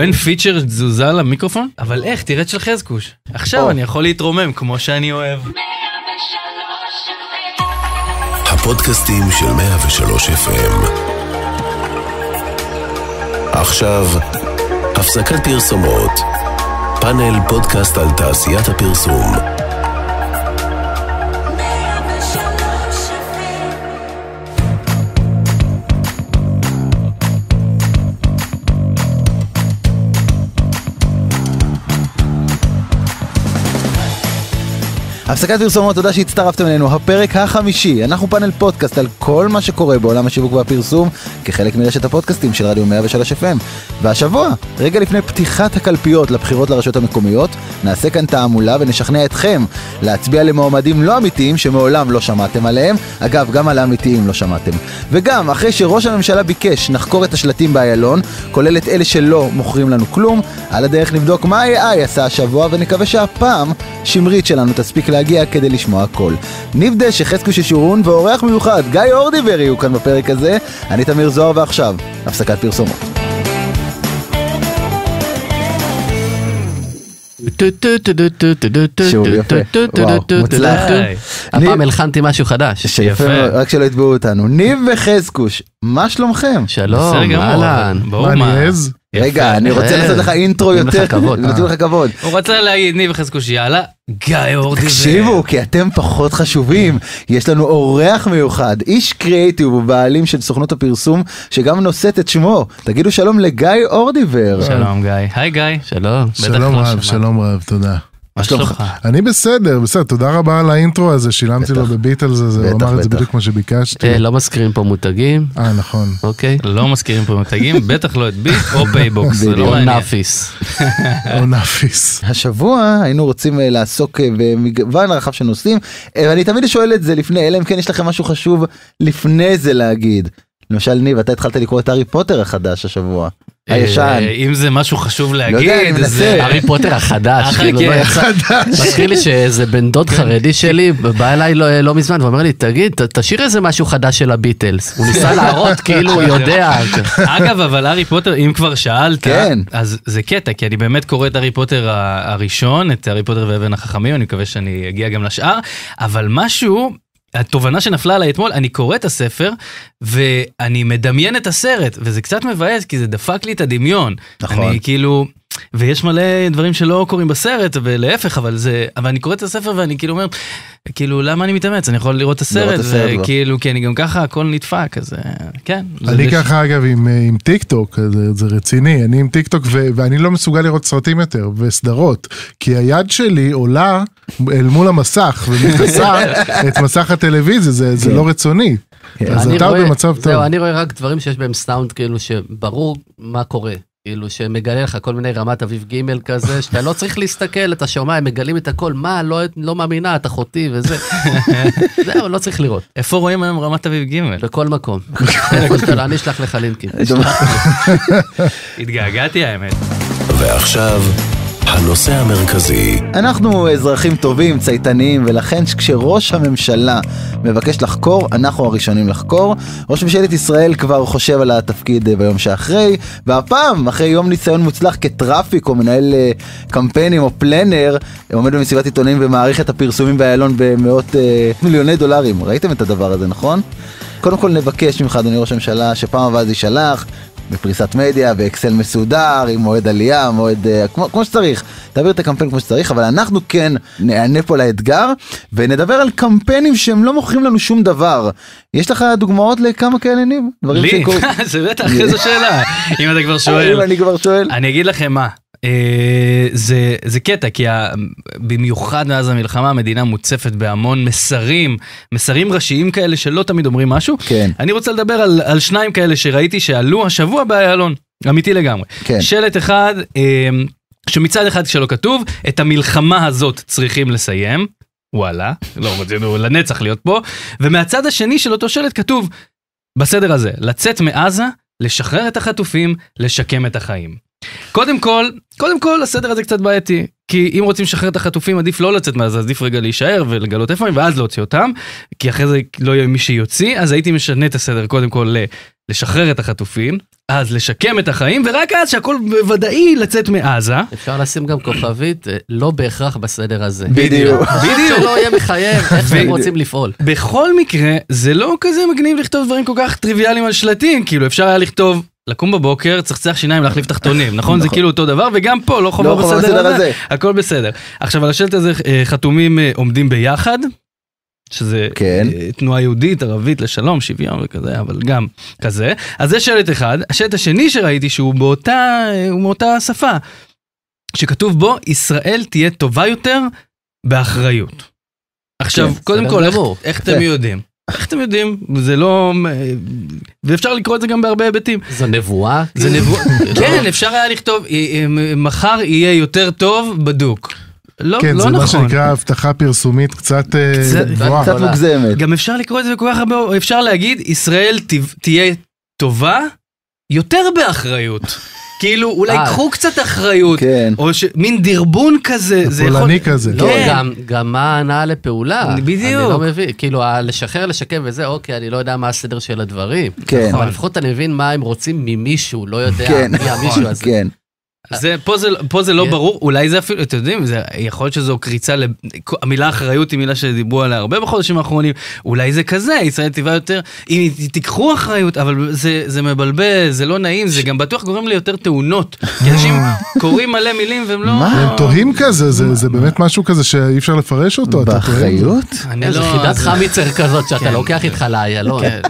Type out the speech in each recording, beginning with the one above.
אין פיצ'ר תזוזה למיקרופון? אבל איך, תראה את של חזקוש. עכשיו או. אני יכול להתרומם כמו שאני אוהב. הפודקאסטים של 103 FM. עכשיו, הפסקת פרסומות. פאנל פודקאסט על תעשיית הפרסום. הפסקת פרסומות, תודה שהצטרפתם אלינו. הפרק החמישי, אנחנו פאנל פודקאסט על כל מה שקורה בעולם השיווק והפרסום כחלק מרשת הפודקאסטים של רדיו 103 FM. והשבוע, רגע לפני פתיחת הקלפיות לבחירות לרשויות המקומיות, נעשה כאן תעמולה ונשכנע אתכם להצביע למועמדים לא אמיתיים שמעולם לא שמעתם עליהם. אגב, גם על האמיתיים לא שמעתם. וגם, אחרי שראש הממשלה ביקש, נחקור את השלטים באיילון, כולל את אלה שלא מוכרים לנו כלום, על הדרך נבדוק מה AI עשה השבוע ונקווה שהפעם שמרית שלנו תספיק להגיע כדי לשמוע הכל. ניב דשא, חזקוש ישורון ואורח מיוחד, גיא אורדיבר יהיו כאן בפרק הזה. אני תמיר זוהר ועכשיו, הפסקת פרסומות. שוב, יפה. וואו, מוצלח. הפעם הלחנתי משהו חדש. שיפה, רק שלא יתבעו אותנו. ניב וחזקוש, מה שלומכם? שלום, אהלן. מה, מה. רגע, אני רוצה אה, לעשות לך אינטרו יותר. נותנים לך כבוד. הוא רצה להגיד ניב וחזקוש יאללה, גיא אורדיבר. תקשיבו, כי אתם פחות חשובים. יש לנו אורח מיוחד, איש קריאיטיב ובעלים של סוכנות הפרסום, שגם נושאת את שמו. תגידו שלום לגיא אורדיבר. שלום גיא. היי גיא. שלום. שלום לא רב. שלום רב, תודה. מה שלומך? אני בסדר, בסדר, תודה רבה על האינטרו הזה, שילמתי לו. בביטלס הזה, הוא אמר את זה. בדיוק כמו שביקשתי. אה, לא מזכירים פה מותגים, אה, נכון. אוקיי? לא מזכירים פה מותגים, בטח לא את ביט או פייבוקס, זה. לא או מעניין. נאפיס. או נאפיס. השבוע היינו רוצים אה, לעסוק אה, במגוון רחב של נושאים, ואני תמיד שואל את זה לפני, אלא אם כן יש לכם משהו חשוב לפני זה להגיד. למשל ניב, אתה התחלת לקרוא את הארי פוטר החדש השבוע. הישן. אה, אם זה משהו חשוב אני להגיד. זה... הארי פוטר החדש, אחר כאילו, כן. לא. מזכיר לי שאיזה בן דוד חרדי שלי בא אליי לא לא מזמן ואומר לי, תגיד, תשאיר איזה משהו חדש של הביטלס. הוא ניסה להראות כאילו הוא יודע. אגב, אבל הארי פוטר, אם כבר שאלת, כן. אז זה קטע, כי אני באמת קורא את הארי פוטר הראשון, את הארי פוטר ואבן החכמים, אני מקווה שאני אגיע גם לשאר, אבל משהו, התובנה שנפלה עליי אתמול, אני קורא את הספר, ואני מדמיין את הסרט, וזה קצת מבאס, כי זה דפק לי את הדמיון. נכון. אני כאילו... ויש מלא דברים שלא קורים בסרט ולהפך אבל זה אבל אני קורא את הספר ואני כאילו אומר כאילו למה אני מתאמץ אני יכול לראות את הסרט לראות את הסרט כבר. וכאילו כי אני גם ככה הכל נדפק אז אה, כן. אני ככה אגב עם, אה, עם טיק טוק, זה, זה רציני, אני עם טיק טוק ו- ואני לא מסוגל לראות סרטים יותר וסדרות, כי היד שלי עולה אל מול המסך ומכסה את מסך הטלוויזיה, זה, זה כן. לא רצוני. אז אני אתה במצב טוב. זהו, אני רואה רק דברים שיש בהם סאונד כאילו שברור מה קורה. כאילו שמגלה לך כל מיני רמת אביב ג' כזה, שאתה לא צריך להסתכל, אתה שומע, הם מגלים את הכל, מה, לא, לא מאמינה, את אחותי וזה. זהו, לא צריך לראות, איפה רואים היום רמת אביב ג'? בכל מקום. אני אשלח לך לינקים. התגעגעתי האמת. ועכשיו, הנושא המרכזי. אנחנו אזרחים טובים, צייתניים, ולכן כשראש הממשלה מבקש לחקור, אנחנו הראשונים לחקור. ראש ממשלת ישראל כבר חושב על התפקיד ביום שאחרי, והפעם, אחרי יום ניסיון מוצלח כטראפיק או מנהל אה, קמפיינים או פלנר, עומד במסיבת עיתונאים ומעריך את הפרסומים באיילון במאות אה, מיליוני דולרים. ראיתם את הדבר הזה, נכון? קודם כל נבקש ממך, אדוני ראש הממשלה, שפעם הבאה זה יישלח. בפריסת מדיה, באקסל מסודר, עם מועד עלייה, מועד... אה, כמו, כמו שצריך. תעביר את הקמפיין כמו שצריך, אבל אנחנו כן נענה פה לאתגר, ונדבר על קמפיינים שהם לא מוכרים לנו שום דבר. יש לך דוגמאות לכמה כאלה ניב? לי? זה בטח איזו שאלה. אם אתה כבר אם שואל. אני כבר שואל. אני אגיד לכם מה. אה, זה זה קטע כי ה- במיוחד מאז המלחמה המדינה מוצפת בהמון מסרים מסרים ראשיים כאלה שלא תמיד אומרים משהו כן, אני רוצה לדבר על, על שניים כאלה שראיתי שעלו השבוע באיילון אמיתי לגמרי כן. שלט אחד אה, שמצד אחד שלא כתוב את המלחמה הזאת צריכים לסיים וואלה לא רצינו לנצח להיות פה ומהצד השני של אותו שלט כתוב בסדר הזה לצאת מעזה לשחרר את החטופים לשקם את החיים. קודם כל, קודם כל הסדר הזה קצת בעייתי, כי אם רוצים לשחרר את החטופים עדיף לא לצאת מעזה, עדיף רגע להישאר ולגלות איפה הם ואז להוציא אותם, כי אחרי זה לא יהיה מי שיוציא, אז הייתי משנה את הסדר קודם כל לשחרר את החטופים, אז לשקם את החיים, ורק אז שהכל ודאי לצאת מעזה. אפשר לשים גם כוכבית, אה, לא בהכרח בסדר הזה. בדיוק. בדיוק. שלא יהיה מחייב, איך הם בדיוק. רוצים לפעול. בכל מקרה, זה לא כזה מגניב לכתוב דברים כל כך טריוויאליים על שלטים, כאילו אפשר היה לכתוב, לקום בבוקר, צחצח שיניים, להחליף תחתונים, נכון? זה נכון. כאילו אותו דבר, וגם פה, לא חובה לא בסדר הזה. הכל בסדר. עכשיו, על השלט הזה אה, חתומים אה, עומדים ביחד, שזה כן. אה, תנועה יהודית, ערבית לשלום, שוויון וכזה, אבל גם כזה. אז זה שלט אחד. השלט השני שראיתי שהוא באותה, הוא מאותה שפה, שכתוב בו, ישראל תהיה טובה יותר באחריות. עכשיו, כן, קודם כל, איך, אתם. יודעים? איך אתם יודעים? זה לא... אה, ואפשר לקרוא את זה גם בהרבה היבטים. זו נבואה? זה נבואה, כן, אפשר היה לכתוב, אה, אה, מחר יהיה יותר טוב בדוק. לא, כן, לא זה מה נכון. שנקרא הבטחה פרסומית קצת אה, קצת- גבוהה. קצת גדולה. מוגזמת. גם אפשר לקרוא את זה בכל כך הרבה, אפשר להגיד, ישראל ת- תהיה טובה יותר באחריות. כאילו, אולי אה. קחו קצת אחריות, כן. או ש- מין דרבון כזה, זה יכול... פולני כזה. לא, כן. גם, גם מה ההנאה לפעולה. בדיוק. אני לא מבין, כאילו, לשחרר, לשקם וזה, אוקיי, אני לא יודע מה הסדר של הדברים. כן. אבל לפחות אני מבין מה הם רוצים ממישהו, לא יודע כן, מי המישהו הזה. כן. זה, פה, זה, פה זה לא כן. ברור, אולי זה אפילו, אתם יודעים, זה, יכול להיות שזו קריצה, לב, המילה אחריות היא מילה שדיברו עליה הרבה בחודשים האחרונים, אולי זה כזה, ישראל טבעה יותר, אם תיקחו אחריות, אבל זה, זה מבלבל, זה לא נעים, זה גם בטוח גורם ליותר תאונות, כי אנשים קוראים מלא מילים והם לא... מה? הם תוהים כזה, זה זה באמת משהו כזה שאי אפשר לפרש אותו. אתה טועה? באחריות? אני איזה לא... חידת חמיצר כזאת שאתה כן. לוקח איתך לאיילון. כן,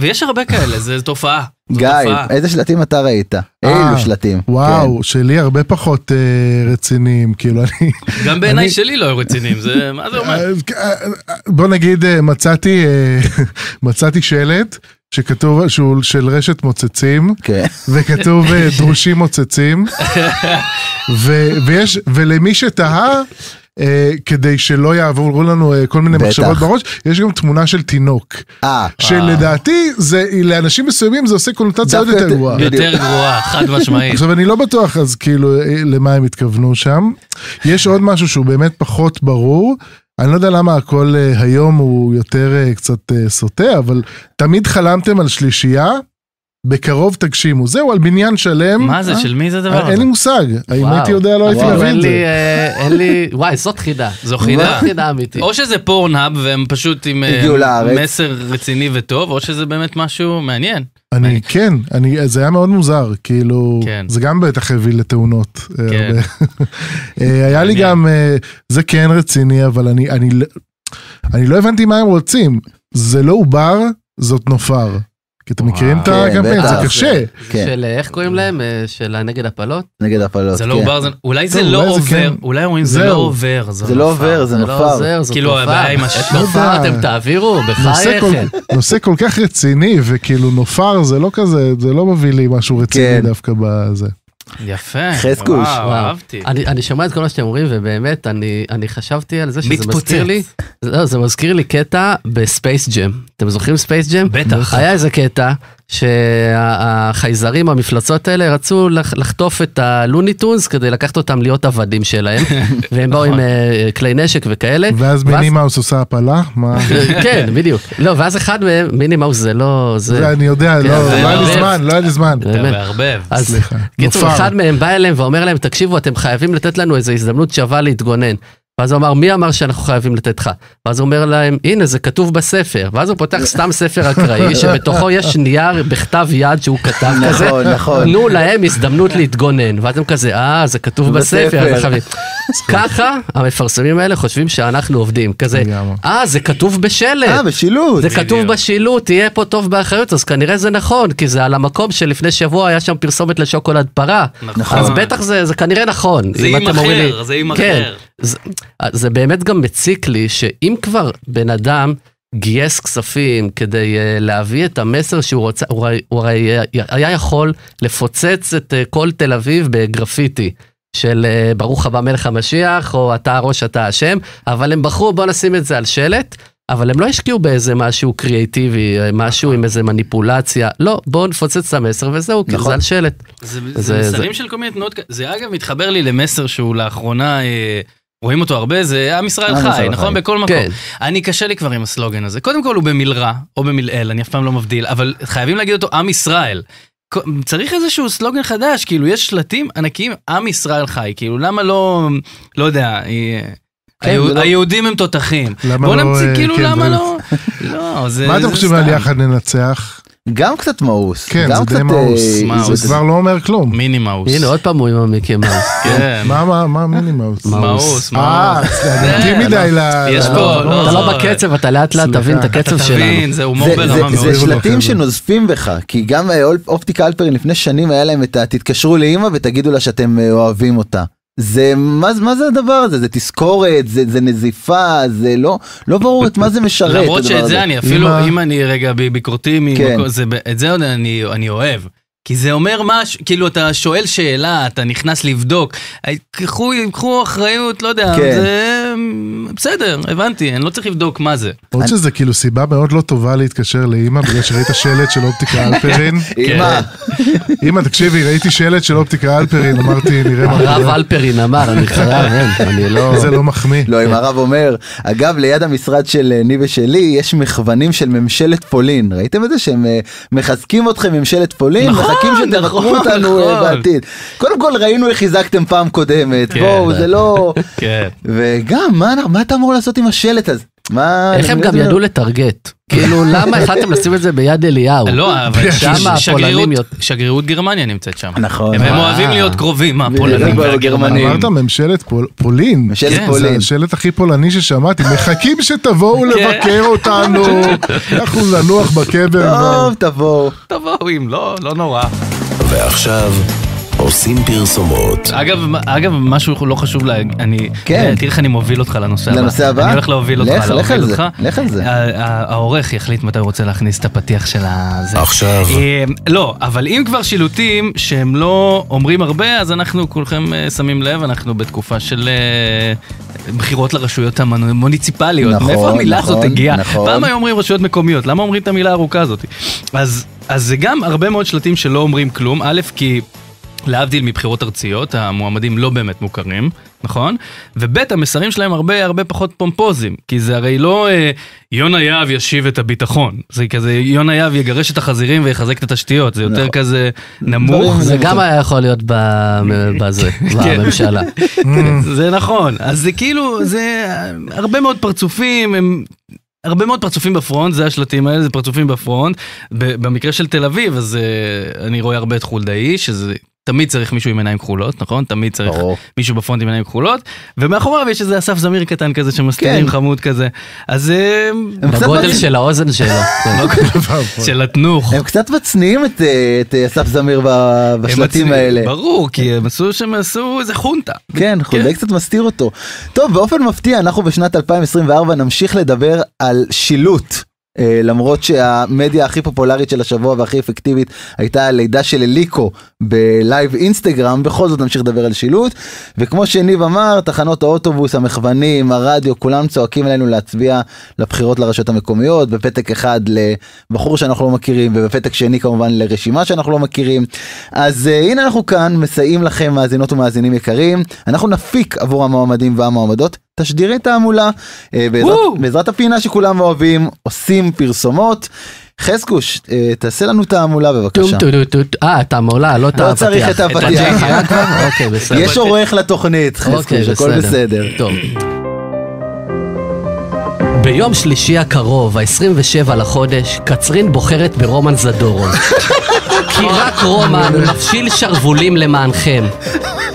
ויש הרבה כאלה, זו תופעה. גיא. איזה שלטים אתה ראית? אילו אה, שלטים? וואו, שלי הרבה פחות אה, רציניים, כאילו אני... גם בעיניי אני- שלי לא היו רציניים, זה, מה זה אומר? אה, בוא נגיד, מצאתי מצאתי שלט שכתוב שהוא של רשת מוצצים, כן. וכתוב דרושים מוצצים, ו- ויש, ולמי שתהה, כדי שלא יעברו לנו אה, כל מיני בטח. מחשבות בראש, יש גם תמונה של תינוק, אה, שלדעתי זה, לאנשים מסוימים זה עושה קונוטציה עוד יותר יותר- גרועה. יותר גרועה, חד משמעית. עכשיו אני לא בטוח אז כאילו אה, למה הם התכוונו שם. יש עוד משהו שהוא באמת פחות ברור. אני לא יודע למה הכל אה, היום הוא יותר אה, קצת אה, סוטה, אבל תמיד חלמתם על שלישייה, בקרוב תגשימו. זהו, על בניין שלם. מה זה, של מי זה הדבר אה, אין? לי מושג, אם וואו. הייתי יודע לא הייתי מבין את זה. אה, אין לי, וואי, זאת חידה. זו חידה. חידה אמיתית. או שזה פורנהאב והם פשוט עם אה. מסר רציני וטוב, או שזה באמת משהו מעניין. אני כן, אני, זה היה מאוד מוזר, כאילו, כן. זה גם בטח הביא לתאונות. אה, כן. אה, היה לי. גם, אה, זה כן רציני, אבל אני, אני, לא- אני לא הבנתי מה הם רוצים. זה לא עובר, זאת נופר. כי אתם. מכירים את כן, הקמפיין, זה בטח. קשה. כן. של, אה, איך קוראים להם? אה, של הנגד הפלות? נגד הפלות. זה לא כן. עובר, זה- אולי זה לא זה עובר, כן. אולי אומרים זה זהו. לא עובר, זה לא עובר, זה זה לא נופר. כאילו. הבעיה עם את הש- תופעה לא. אתם תעבירו, בחייכם. נושא כל כך רציני, וכאילו נופר זה לא כזה, זה לא מביא לי משהו רציני כן. דווקא בזה. יפה. חזקוש. וואו, וואו. אהבתי. אני, אני שומע את כל מה שאתם אומרים, ובאמת, אני, אני חשבתי על זה שזה מתפוצץ. מזכיר לי, לא, זה מזכיר לי קטע ב Space Jam. אתם זוכרים Space Jam? בטח. היה איזה קטע שהחייזרים, המפלצות האלה, רצו לח- לחטוף את ה Looney Tunes כדי לקחת אותם להיות עבדים שלהם, והם באו עם אה, כלי נשק וכאלה. ואז מיני מאוס עושה הפלה? מה? כן, בדיוק. לא, ואז אחד מהם, מיני מאוס זה לא... זה... אני יודע, כן, לא לא היה לי. זמן, לא היה לי זמן. אתה. מערבב. אז סליחה. קיצור. אחד מהם בא אליהם ואומר להם, תקשיבו, אתם חייבים לתת לנו איזו הזדמנות שווה להתגונן. ואז הוא אמר, מי אמר שאנחנו חייבים לתת לך? ואז הוא אומר להם, הנה, זה כתוב בספר. ואז הוא פותח סתם ספר אקראי, שבתוכו יש נייר בכתב יד שהוא כתב כזה. נכון, נכון. תנו להם הזדמנות להתגונן. ואז הם כזה, אה, זה כתוב בספר. בספר. אז חייבים." ככה המפרסמים האלה חושבים שאנחנו עובדים. כזה. אה, זה כתוב בשלט. אה, בשילוט. זה כתוב. בשילוט, תהיה פה טוב באחריות, אז כנראה זה נכון, כי זה על המקום שלפני שבוע היה שם פרסומת לשוקולד פרה. נכון. אז בטח זה, זה כנראה נכון. זה עם לי- אחר, זה עם כן. אחר. זה, זה באמת גם מציק לי, שאם כבר בן אדם גייס כספים כדי uh, להביא את המסר שהוא רוצה, הוא, הרי- הוא הרי היה- יכול לפוצץ את uh, כל תל אביב בגרפיטי. של uh, ברוך הבא מלך המשיח, או אתה הראש אתה אשם, אבל הם בחרו בוא נשים את זה על שלט, אבל הם לא השקיעו באיזה משהו קריאיטיבי, אה, משהו עם איזה מניפולציה, לא, בואו נפוצץ את המסר וזהו, כי נכון. זה על שלט. זה, זה- זה זה- מסרים של כל מיני תנועות, זה אגב מתחבר לי למסר שהוא לאחרונה, אה, רואים אותו הרבה, זה עם ישראל חי, נכון? חי. בכל מקום. כן. אני קשה לי כבר עם הסלוגן הזה. קודם כל הוא במלרע, או במלעיל, אני אף פעם לא מבדיל, אבל חייבים להגיד אותו עם ישראל. צריך איזשהו סלוגן חדש, כאילו יש שלטים ענקיים, עם ישראל חי, כאילו למה לא, לא יודע, אה, כן, לא- היהודים הם תותחים. למה בוא לא, נמציא, אה, כאילו כן, למה באמת. לא, לא, זה מה אתם זה חושבים על. יחד ננצח? גם קצת מאוס. כן, גם זה די קצת, מאוס. אה, מאוס. זה כבר לא אומר כלום. מיני מאוס. הנה עוד פעם הוא עם המיקי מאוס. כן. מה, מה, מה מינימאוס? מאוס, אה, מאוס. זה איטי מדי ל... יש פה, לא, לא, אתה זה- לא בקצב, אתה לאט לאט. תבין את הקצב אתה שלנו. תבין, זה הומור ברמה מאוד. זה חבר'ה. שלטים שנוזפים בך, כי גם אה, אופ- אופטיקה אלפרין לפני שנים היה להם את ה... תתקשרו לאימא ותגידו לה שאתם אה, אוהבים אותה. זה, מה, מה זה הדבר הזה? זה תזכורת, זה, זה נזיפה, זה לא, לא ברור את מה זה משרת. למרות שאת הזה. זה אני אפילו, אם אני רגע ב- ביקורתי, כן. ממקום- זה את זה עוד אני אני אוהב. כי זה אומר משהו, כאילו אתה שואל שאלה, אתה נכנס לבדוק, אה, קחו, קחו אחריות, לא יודע, כן. זה בסדר, הבנתי, אני לא צריך לבדוק מה זה. עוד שזה כאילו סיבה מאוד לא טובה להתקשר לאימא בגלל שראית שלט של אופטיקה אלפרין. אימא, אימא תקשיבי ראיתי שלט של אופטיקה אלפרין אמרתי נראה מה הרב. אלפרין אמר, אני חייב, אין, אני לא... זה לא מחמיא. לא, אם הרב אומר, אגב, ליד המשרד של אה, ניב ושלי, יש מכוונים של ממשלת פולין. ראיתם את זה? שהם אה, מחזקים אתכם ממשלת פולין, נכון, מחכים שתבקרו נכון, אותנו אה, נכון. בעתיד. קודם כל ראינו איך חיזקתם פעם קודמת, כן. בואו, זה לא... כן. וגם, מה, מה אתה אמור לעשות עם השלט הזה? מה... איך הם גם ידעו לטרגט? כאילו, למה החלטתם לשים את זה ביד אליהו? לא, אבל שם הפולנים שגרירות- גרמניה נמצאת שם. נכון. הם. אוהבים להיות קרובים, הפולנים הגרמנים. והגרמנים. אמרת ממשלת פול- פולין. ממשלת כן, זה פולין. השלט הכי פולני ששמעתי, מחכים שתבואו לבקר אותנו, אנחנו ננוח בקבר. טוב, תבואו. תבואו אם לא, לא נורא. ועכשיו עושים פרסומות. אגב, אגב, משהו לא חשוב להגיד, אני, כן. תראה איך אני מוביל אותך לנושא הבא. לנושא הבא? אני הולך להוביל אותך, לך, לך על זה. לך על זה. ה- ה- העורך יחליט מתי הוא רוצה להכניס את הפתיח של הזה. עכשיו אה, לא, אבל אם כבר שילוטים שהם לא אומרים הרבה, אז אנחנו כולכם אה, שמים לב, אנחנו בתקופה של אה, בחירות לרשויות המוניציפליות. נכון, מאיפה המילה הזאת נכון, הגיעה? נכון. פעם היו אומרים רשויות מקומיות, למה אומרים את המילה הארוכה הזאת? אז, אז זה גם הרבה מאוד שלטים שלא אומרים כלום, א', כי... להבדיל מבחירות ארציות, המועמדים לא באמת מוכרים, נכון? וב' המסרים שלהם הרבה הרבה פחות פומפוזיים, כי זה הרי לא אה, יונה יהב ישיב את הביטחון, זה כזה יונה יהב יגרש את החזירים ויחזק את התשתיות, זה יותר נכון. כזה נמוך. זה גם היה יכול להיות ב- בזה, כן. בממשלה. זה נכון, אז זה כאילו, זה הרבה מאוד פרצופים, הם... הרבה מאוד פרצופים בפרונט, זה השלטים האלה, זה פרצופים בפרונט. ב- במקרה של תל אביב, אז אה, אני רואה הרבה את חולדאי, שזה תמיד צריך מישהו עם עיניים כחולות, נכון? תמיד צריך ברור. מישהו בפרונט עם עיניים כחולות, ומאחוריו יש איזה אסף זמיר קטן כזה שמסתירים כן. חמוד כזה. אז אה, הם קצת בגודל של האוזן שלו. של התנוך. הם קצת מצניעים את, אה, את אה, אסף זמיר בשלטים האלה. ברור, כי הם עשו שהם עשו איזה חונטה. כן, חולדאי קצת מסתיר אותו. טוב, באופן מפתיע, אנחנו בשנת 2024 נמשיך לדבר על שילוט. אה, למרות שהמדיה הכי פופולרית של השבוע והכי אפקטיבית הייתה הלידה של אליקו בלייב אינסטגרם, בכל זאת נמשיך לדבר על שילוט. וכמו שניב אמר, תחנות האוטובוס, המכוונים, הרדיו, כולם צועקים אלינו להצביע לבחירות לרשויות המקומיות, בפתק אחד לבחור שאנחנו לא מכירים, ובפתק שני כמובן לרשימה שאנחנו לא מכירים. אז uh, הנה אנחנו כאן מסייעים לכם מאזינות ומאזינים יקרים. אנחנו נפיק עבור המועמדים והמועמדות תשדירי תעמולה uh, בעזרת. בעזרת הפינה שכולם אוהבים, עושים פרסומות. חזקוש, uh, תעשה לנו תעמולה בבקשה. אה, אתה מעולה, לא את לא. צריך את הפתיח. אוקיי. יש עורך לתוכנית, אוקיי, חזקוש, הכל בסדר. ביום שלישי הקרוב, ה-27 לחודש, קצרין בוחרת ברומן זדורוב. כי רק רומן מפשיל שרוולים למענכם.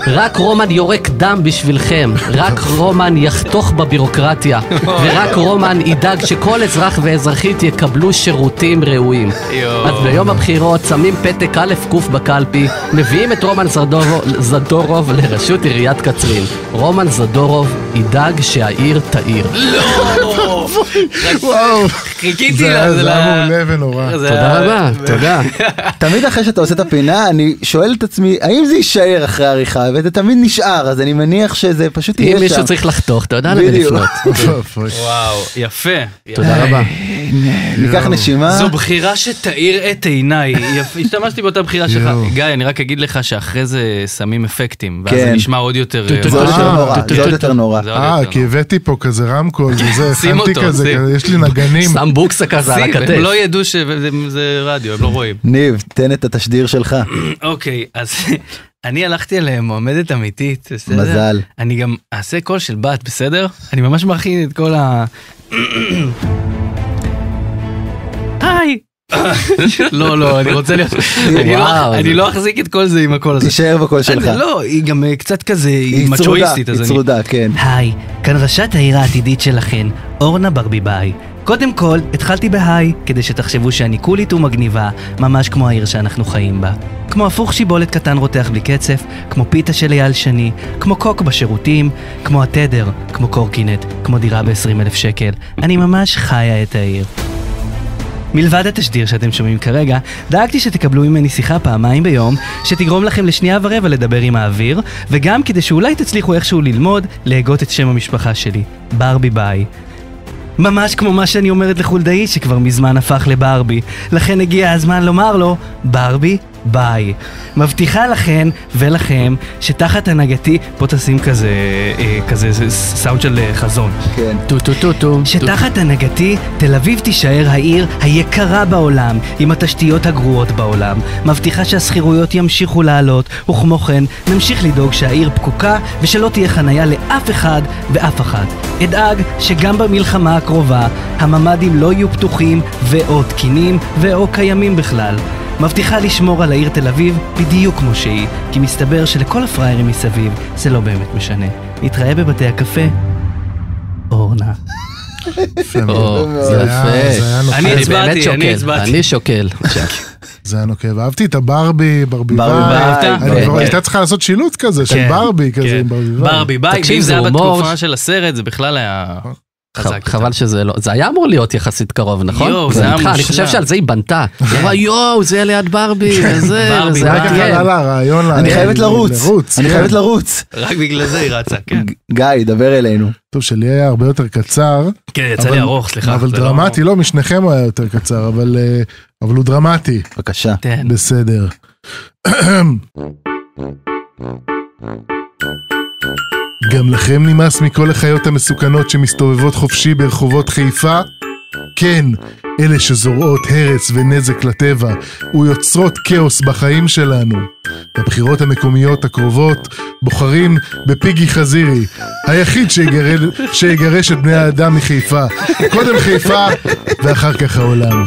רק רומן יורק דם בשבילכם. רק רומן יחתוך בבירוקרטיה. ורק רומן ידאג שכל אזרח ואזרחית יקבלו שירותים ראויים. אז ביום הבחירות שמים פתק א' ק' בקלפי, מביאים את רומן זדורוב, לראשות עיריית קצרין. רומן זדורוב ידאג שהעיר תאיר. וואו, חיכיתי זה לה, היה זה היה מעולה ונורא. תודה רבה, תודה. תמיד אחרי שאתה עושה את הפינה, אני שואל את עצמי, האם זה יישאר אחרי העריכה, וזה תמיד נשאר, אז אני מניח שזה פשוט אם יהיה שם. מישהו צריך לחתוך, אתה יודע למי בדיוק. לפנות. וואו, יפה. תודה רבה. ניקח. נשימה. זו בחירה שתאיר את עיניי. השתמשתי באותה בחירה שלך. גיא, אני רק אגיד לך שאחרי זה שמים אפקטים, ואז כן. זה נשמע עוד יותר... זה עוד אה, יותר אה, נורא, זה עוד יותר נורא. זה עוד אה, כי נורא. הבאתי פה כזה רמקול וזה, הכנתי כזה, יש לי נגנים. שם בוקסה כזה על הכתף. הם לא ידעו שזה רדיו, הם לא רואים. ניב, תן את התשדיר שלך. אוקיי, אז אני הלכתי למועמדת אמיתית, בסדר? מזל. אני גם אעשה קול של בת, בסדר? אני ממש מכין את כל ה... היי! לא, לא, אני רוצה להיות... אני לא-. אני לא אחזיק את כל זה עם הקול הזה. תישאר בקול שלך. לא, היא גם אה, קצת כזה, היא היא צרודה, מצ'ואיסטית, אז היא. צרודה, כן. היי, כאן ראשת העיר העתידית שלכן, אורנה ברביבאי. קודם כל, התחלתי בהיי, כדי שתחשבו שאני קולית ומגניבה, ממש כמו העיר שאנחנו חיים בה. כמו הפוך שיבולת קטן רותח בלי קצף, כמו פיתה של אייל שני, כמו קוק בשירותים, כמו התדר, כמו קורקינט, כמו דירה ב-20 אלף שקל. אני ממש חיה את העיר. מלבד התשדיר שאתם שומעים כרגע, דאגתי שתקבלו ממני שיחה פעמיים ביום, שתגרום לכם לשנייה ורבע לדבר עם האוויר, וגם כדי שאולי תצליחו איכשהו ללמוד, להגות את שם המשפחה שלי, ברבי ביי. ממש כמו מה שאני אומרת לחולדאי שכבר מזמן הפך לברבי, לכן הגיע הזמן לומר לו, ברבי, ביי. מבטיחה לכן ולכם שתחת הנהגתי, פה תשים כזה, אה, כזה זה סאונד של אה, חזון. כן. טו טו טו טו. שתחת הנהגתי, תל אביב תישאר העיר היקרה בעולם, עם התשתיות הגרועות בעולם. מבטיחה שהשכירויות ימשיכו לעלות, וכמו כן, נמשיך לדאוג שהעיר פקוקה, ושלא תהיה חנייה לאף אחד ואף אחת. אדאג שגם במלחמה הקרובה, הממ"דים לא יהיו פתוחים ו/או תקינים ו/או קיימים בכלל. מבטיחה לשמור על העיר תל אביב בדיוק כמו שהיא, כי מסתבר שלכל הפראיירים מסביב זה לא באמת משנה. נתראה בבתי הקפה. אורנה. זה היה- יפה. אני הצבעתי, באמת אני שוקל, הצבעתי. אני שוקל. זה היה נוקב. אהבתי את הברבי, ברביבאי. ברביבאי, כן. הייתה צריכה לעשות שילוט כזה של כן, ברבי כזה כן. עם ברביבאי. ברבי ביי, תקשיב, ואם זה היה בתקופה של הסרט, זה בכלל היה. יותר. חבל שזה לא, זה היה אמור להיות יחסית קרוב, נכון? יואו, זה היה נדחה, אני מושלם. חושב שעל זה היא בנתה. היא אמרה יואו, זה יהיה ליד ברבי, וזה, ברבי, וזה ברבי. רק היה הרעיון אני חייבת לרוץ. אני כן. חייבת לרוץ. רק בגלל זה היא רצה, כן. גיא, דבר אלינו. טוב, שלי היה הרבה יותר קצר. כן, יצא אבל- לי ארוך, סליחה. אבל לא- דרמטי, לא, משניכם הוא היה יותר קצר, אבל אה, אבל הוא דרמטי. בבקשה. בסדר. גם לכם נמאס מכל החיות המסוכנות שמסתובבות חופשי ברחובות חיפה? כן, אלה שזורעות הרס ונזק לטבע ויוצרות כאוס בחיים שלנו. בבחירות המקומיות הקרובות בוחרים בפיגי חזירי, היחיד שיגרש את בני האדם מחיפה. קודם חיפה ואחר כך העולם.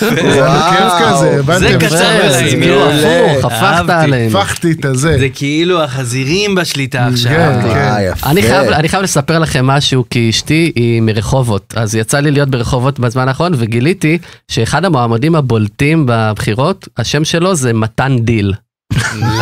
זה היה כיף כזה, הבנתם? זה קצר זה ולעניין. כאילו מעולה. הפוך, הפכת אהבתי. עלינו. הפכתי את הזה. זה כאילו החזירים בשליטה עכשיו. כן, כן. אה. אני חייב, אני חייב לספר לכם משהו, כי אשתי היא מרחובות, אז יצא לי להיות ברחובות בזמן האחרון, וגיליתי שאחד המועמדים הבולטים בבחירות, השם שלו זה מתן דיל.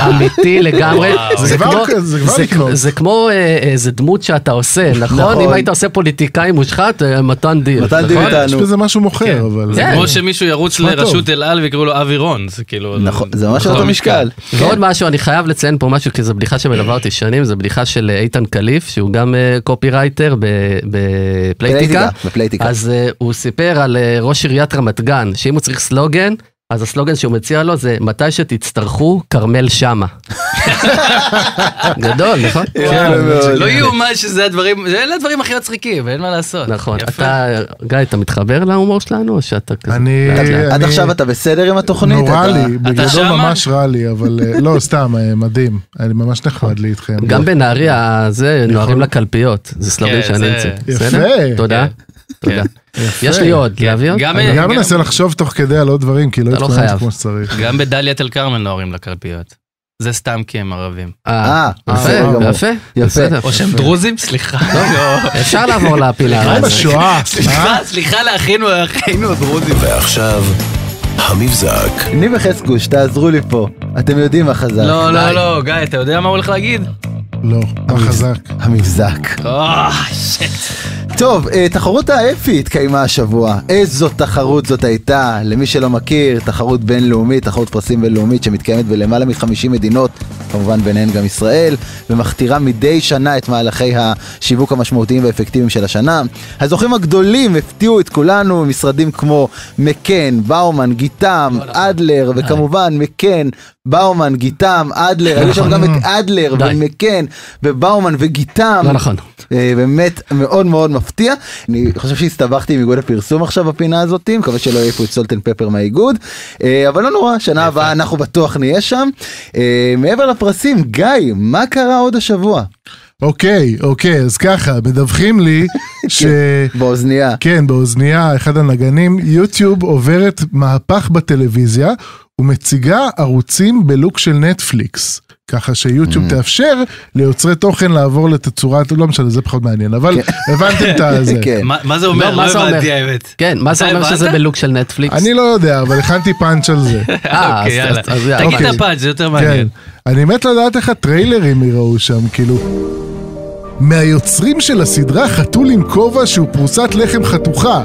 אמיתי לגמרי. זה כבר זה זה, לקנות. זה כמו אה, איזה דמות שאתה עושה, נכון? נכון. אם היית עושה פוליטיקאי מושחת, אה, מתן דיל. מתן דיל נכון? איתנו. יש בזה משהו מוכר, אבל... כן. כמו שמישהו ירוץ. לרשות אל על ויקראו לו אבי רון, זה כאילו... נכון, זה ממש אותו אותו משקל. ועוד משהו, אני חייב לציין פה משהו, כי זו בדיחה שמלווה אותי שנים, זו בדיחה של אה, איתן קליף, שהוא גם אה, קופירייטר ב- בפלייטיקה. בפלייטיקה. אז הוא סיפר על ראש עיריית רמת גן, שאם הוא צריך סלוגן, אז הסלוגן שהוא מציע לו זה מתי שתצטרכו, כרמל שמה. גדול, נכון? מאוד. לא יאומן שזה הדברים, אלה הדברים הכי מצחיקים, אין מה לעשות. נכון. אתה, גיא, אתה מתחבר להומור שלנו, או שאתה כזה? אני... עד עכשיו אתה בסדר עם התוכנית? נורא אתה- לי, בגדול? ממש רע לי, אבל אה, לא, סתם, אה, מדהים. אני ממש נחמד לי איתכם. גם בנהריה, זה, נוהרים לקלפיות. זה סלוגן כן, שאני המצאתי. יפה. תודה. כן. תודה. יפה. יש לי עוד, להביא עוד? גם- מנסה לחשוב תוך כדי על עוד דברים, כי לא אתה לא התכוננתי. כמו שצריך. גם בדאלית אל כרמל נוהרים לקלפיות. זה סתם כי הם ערבים. אה, בסדר יפה, גמור. יפה. יפה. בסדר. או שהם דרוזים? סליחה. לא. אפשר לעבור הזאת. בשואה? סליחה, סליחה לאחינו, אחינו הדרוזים. ועכשיו, המבזק. ניב וחזקוש, תעזרו לי פה. אתם יודעים מה חזק. לא, לא, לא, גיא, אתה יודע מה הוא הולך להגיד? לא, מה חזק. המבזק. אה. טוב, אה, תחרות האפי התקיימה השבוע. איזו תחרות זאת הייתה. למי שלא מכיר, תחרות בינלאומית, תחרות פרסים בינלאומית שמתקיימת בלמעלה מ-50 מדינות, כמובן ביניהן גם ישראל, ומכתירה מדי שנה את מהלכי השיווק המשמעותיים והאפקטיביים של השנה. הזוכים הגדולים הפתיעו את כולנו, משרדים כמו מקן, באומן, גיטם, אדלר, וכמובן מקן, באומן, גיטם, אדלר, היו שם גם את אדלר. ומקן, ובאומן וגיטם. לא נכון. אה, באמת מאוד מאוד מפתיע. אני חושב שהסתבכתי עם איגוד הפרסום עכשיו בפינה הזאת, מקווה שלא יעיפו את סולטן פפר מהאיגוד. אה, אבל לא נורא, שנה הבאה אנחנו בטוח נהיה שם. אה, מעבר לפרסים, גיא, מה קרה עוד השבוע? אוקיי, אוקיי, אז ככה, מדווחים לי ש... באוזנייה. כן, באוזנייה, אחד הנגנים, יוטיוב עוברת מהפך בטלוויזיה ומציגה ערוצים בלוק של נטפליקס. ככה שיוטיוב תאפשר ליוצרי תוכן לעבור לתצורת, לא משנה, זה פחות מעניין, אבל הבנתם את זה. כן. מה זה אומר? לא, מה לא זה אומר? הבנתי האמת. כן, מה זה אומר שזה? בלוק של נטפליקס? אני לא יודע, אבל הכנתי פאנץ' על זה. אה, אוקיי, אז- יאללה. תגיד אוקיי. את הפאנץ', זה יותר כן. מעניין. אני מת לדעת איך הטריילרים יראו שם, כאילו... מהיוצרים של הסדרה חתול עם כובע שהוא פרוסת לחם חתוכה.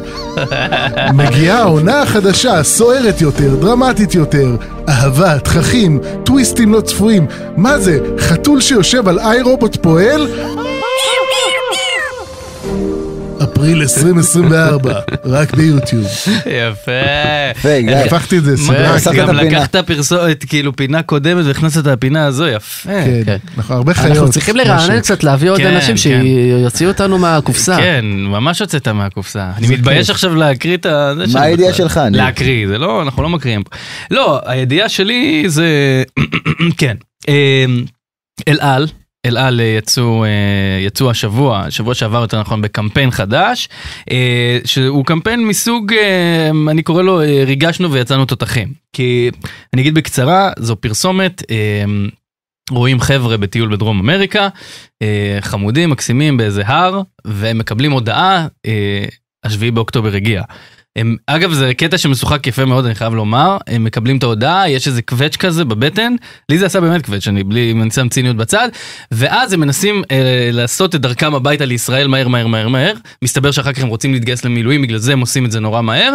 מגיעה העונה החדשה, סוערת יותר, דרמטית יותר. אהבה, תככים, טוויסטים לא צפויים. מה זה, חתול שיושב על איי רובוט פועל? אפריל 2024, רק ביוטיוב. יפה. יפה, גיא. הפכתי את זה את גם הפינה. לקחת פרסומת, כאילו פינה קודמת והכנסת את הפינה הזו, יפה. כן, כן. נכון, הרבה חיות. אנחנו צריכים לרענן. קצת, להביא עוד כן, אנשים כן. שיוציאו אותנו מהקופסה. כן, ממש הוצאת מהקופסה. אני מתבייש. עכשיו להקריא את ה... מה הידיעה. שלך? להקריא, זה לא, אנחנו לא מקריאים. לא, הידיעה שלי זה... כן. אמ, אל על. אל על אה, יצאו, אה, יצאו השבוע, שבוע שעבר יותר נכון, בקמפיין חדש, אה, שהוא קמפיין מסוג, אני קורא לו ריגשנו ויצאנו תותחים. כי אני אגיד בקצרה, זו פרסומת, רואים חבר'ה בטיול בדרום אמריקה, חמודים, מקסימים באיזה הר, והם מקבלים הודעה, השביעי באוקטובר הגיע. הם, אגב זה קטע שמשוחק יפה מאוד אני חייב לומר הם מקבלים את ההודעה יש איזה קווץ' כזה בבטן לי זה עשה באמת קווץ' אני בלי אם אני שם ציניות בצד ואז הם מנסים אה, לעשות את דרכם הביתה לישראל מהר מהר מהר מהר מסתבר שאחר כך הם רוצים להתגייס למילואים בגלל זה הם עושים את זה נורא מהר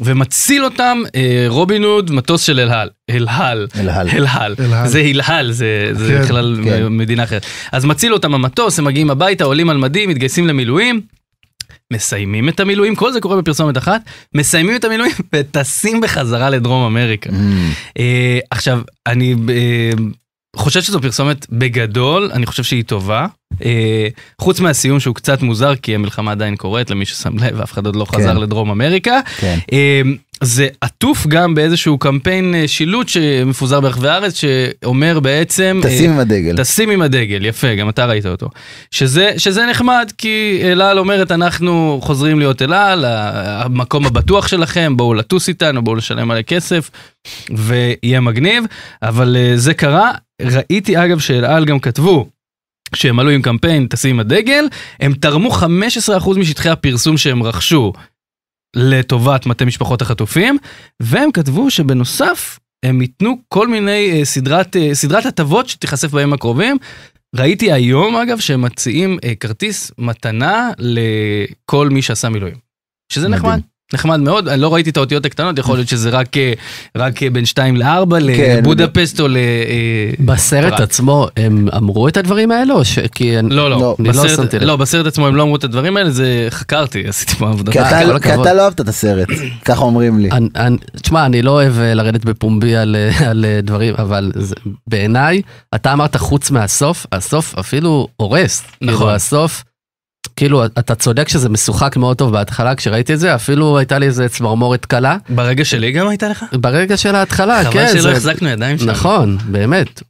ומציל אותם אה, רובין הוד מטוס של אל על אל על אל על. אל על אל על. זה הילהל זה זה כן, בכלל כן. מדינה אחרת אז מציל אותם המטוס הם מגיעים הביתה עולים על מדים מתגייסים למילואים. מסיימים את המילואים כל זה קורה בפרסומת אחת מסיימים את המילואים וטסים בחזרה לדרום אמריקה. אמ, אה, עכשיו אני אה, חושב שזו פרסומת בגדול אני חושב שהיא טובה חוץ מהסיום שהוא קצת מוזר כי המלחמה עדיין קורית למי ששם לב אף אחד עוד לא חזר כן. לדרום אמריקה. כן. אה, זה עטוף גם באיזשהו קמפיין אה, שילוט שמפוזר ברחבי הארץ שאומר בעצם אה, תשים עם הדגל. תשים עם הדגל, יפה, גם אתה ראית אותו. שזה, שזה נחמד, כי אל על אומרת, אנחנו חוזרים להיות אל על, המקום הבטוח שלכם, בואו לטוס איתנו, בואו לשלם מלא כסף, ויהיה מגניב, אבל אה, זה קרה. ראיתי אגב שאל על גם כתבו, כשהם עלו עם קמפיין תשים עם הדגל, הם תרמו 15% משטחי הפרסום שהם רכשו לטובת מטה משפחות החטופים, והם כתבו שבנוסף הם ייתנו כל מיני אה, סדרת, אה, סדרת הטבות שתיחשף בימים הקרובים. ראיתי היום אגב שהם מציעים אה, כרטיס מתנה לכל מי שעשה מילואים. שזה מדהים. נחמד. נחמד מאוד, אני לא ראיתי את האותיות הקטנות, יכול להיות שזה רק, אה, רק אה, בין 2 ל-4 כן, לבודפסט או ל... אה, בסרט פרט. עצמו הם אמרו את הדברים האלה או ש... כי... אני- לא, לא, לא, אני לא בסרט, שמתי לב. לא, בסרט עצמו הם לא אמרו את הדברים האלה, זה חקרתי, עשיתי פה עבודה. כי אתה-. כי אתה לא אהבת את הסרט, ככה אומרים לי. אני- אני- תשמע, אני לא אוהב לרדת בפומבי על, על דברים, אבל זה- בעיניי, אתה אמרת חוץ מהסוף, הסוף אפילו הורס. נכון. כאילו הסוף, כאילו, אתה צודק שזה משוחק מאוד טוב בהתחלה, כשראיתי את זה, אפילו הייתה לי איזה צמרמורת קלה. ברגע שלי גם הייתה לך? ברגע של ההתחלה, חבל כן. שלא זה- החזקנו ידיים שם. נכון, באמת.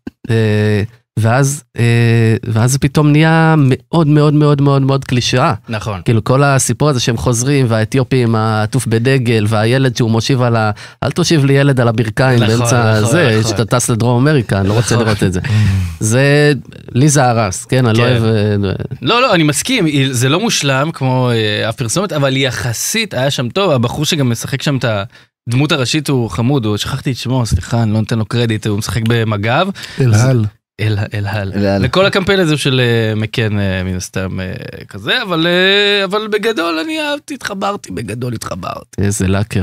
ואז, אה, ואז זה פתאום נהיה מאוד מאוד מאוד מאוד מאוד קלישאה. נכון. כאילו כל הסיפור הזה שהם חוזרים והאתיופים העטוף בדגל והילד שהוא מושיב על ה... אל תושיב לי ילד על הברכיים נכון, באמצע נכון, זה, נכון. שאתה טס לדרום אמריקה, אני לא רוצה נכון. לראות את זה. זה, לי זה הרס, כן, אני לא כן. אוהב... אה, לא, לא, אני מסכים, זה לא מושלם כמו אה, הפרסומת, אבל יחסית היה שם טוב, הבחור שגם משחק שם את הדמות הראשית הוא חמוד, הוא שכחתי את שמו, סליחה, אני לא נותן לו קרדיט, הוא משחק במג"ב. אלהל. אל אל הל. אל הל. וכל הקמפיין הזה של אה, מקן אה, מן הסתם אה, כזה, אבל אבל בגדול אני אהבתי, התחברתי, בגדול התחברתי. איזה לאקר.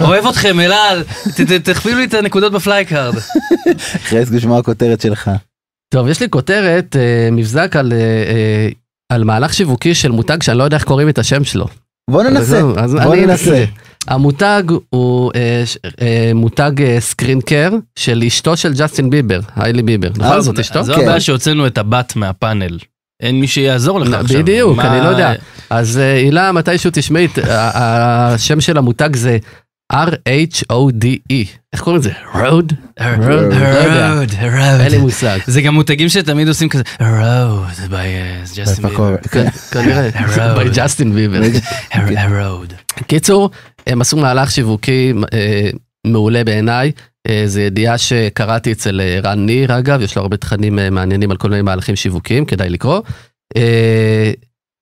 אוהב אתכם, אלעל, ת- ת- תכפילו לי את הנקודות בפלייקארד. אחרי זה לשמוע הכותרת שלך. טוב, יש לי כותרת, מבזק על, על מהלך שיווקי של מותג שאני לא יודע איך קוראים את השם שלו. בוא ננסה, בוא ננסה. המותג הוא אה, ש- אה, מותג skincare של אשתו של ג'סטין ביבר, היילי ביבר. נכון? אה, זאת אשתו? זו כן. הבעיה שהוצאנו את הבת מהפאנל. אין מי שיעזור לך עכשיו. בדיוק, מה- אני לא יודע. אז אה, הילה, מתישהו תשמעי, את- ה- ה- השם של המותג זה R-H-O-D-E. איך קוראים לזה? רוד? הרוד, הרוד, אין לי. מושג. זה גם מותגים שתמיד עושים כזה, הרוד, by ג'סטין? ביבר. כנראה, הרוד. by ג'סטין ביבר. הרוד. קיצור, הם עשו מהלך שיווקי אה, מעולה בעיניי. אה, זו ידיעה שקראתי אצל אה, רן ניר, אגב, יש לו הרבה תכנים אה, מעניינים על כל מיני מהלכים שיווקיים, כדאי לקרוא. אה,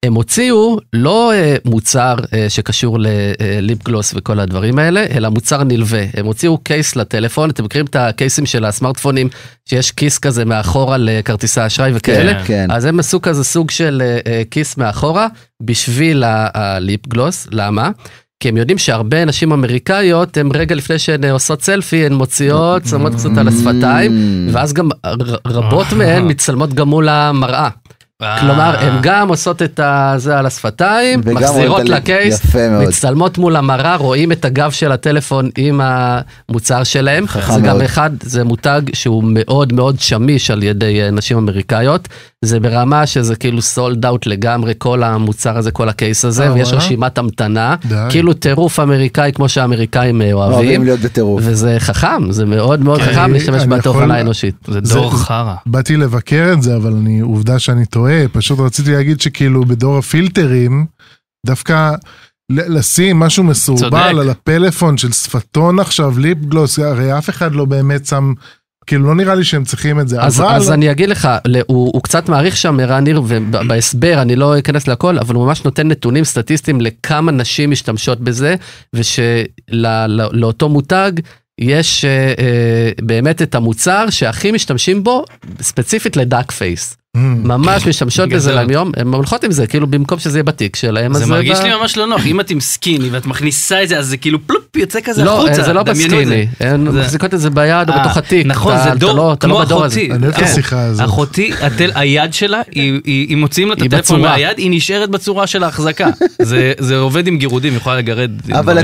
הם הוציאו לא אה, מוצר אה, שקשור לליפ גלוס וכל הדברים האלה, אלא מוצר נלווה. הם הוציאו קייס לטלפון, אתם מכירים את הקייסים של הסמארטפונים, שיש כיס כזה מאחורה לכרטיסי אשראי וכאלה? כן. כן. אז הם עשו כזה סוג של אה, אה, כיס מאחורה בשביל הליפ גלוס, למה? כי הם יודעים שהרבה נשים אמריקאיות, הם רגע לפני שהן אה, עושות סלפי, הן מוציאות, שמות קצת על השפתיים, Mm. ואז גם רבות אה. מהן מצלמות גם מול המראה. כלומר, הן גם עושות את זה על השפתיים, מחזירות לקייס. מצטלמות מול המראה, רואים את הגב של הטלפון עם המוצר שלהם. זה גם. אחד, זה מותג שהוא מאוד מאוד שמיש על ידי אה, נשים אמריקאיות. זה ברמה שזה כאילו סולד אאוט לגמרי, כל המוצר הזה, כל הקייס הזה, אה, ויש? רשימת המתנה. די. כאילו טירוף אמריקאי כמו שהאמריקאים אה, אוהבים אוהבים. להיות בטירוף. וזה חכם, זה מאוד מאוד כן, חכם להשתמש אני בתוכנה האנושית. זה זה- דור חרא. באתי לבקר את זה, אבל אני, עובדה שאני טועה, פשוט רציתי להגיד שכאילו בדור הפילטרים, דווקא ל- לשים משהו מסורבל צודק. על הפלאפון של שפתון עכשיו, ליפ גלוס, הרי אף אחד לא באמת שם, כאילו לא נראה לי שהם צריכים את זה, אז, אבל... אז אני אגיד לך, הוא, הוא קצת מאריך שם ערן ניר, ובהסבר אני לא אכנס לכל, אבל הוא ממש נותן נתונים סטטיסטיים לכמה נשים משתמשות בזה, ושלאותו מותג יש אה, אה, באמת את המוצר שהכי משתמשים בו, ספציפית ל duck face. Mm, ממש משתמשות בזה. ליום, הן הולכות עם זה, כאילו במקום שזה יהיה בתיק שלהם. זה מרגיש לי ממש לא נוח, אם את עם סקיני ואת מכניסה את זה, אז זה כאילו פלופ יוצא כזה לא, החוצה. זה לא זה. בסקיני, הן מחזיקות את זה ביד או אה, בתוך התיק. נכון, זה דור, לא- לא כמו. אחותי. אני אוהב את כן. השיחה הזאת. אחותי, היד שלה, היא מוציאים לה את הטלפון בצורה. מהיד, היא נשארת בצורה של ההחזקה. זה- זה עובד עם גירודים, יכולה לגרד.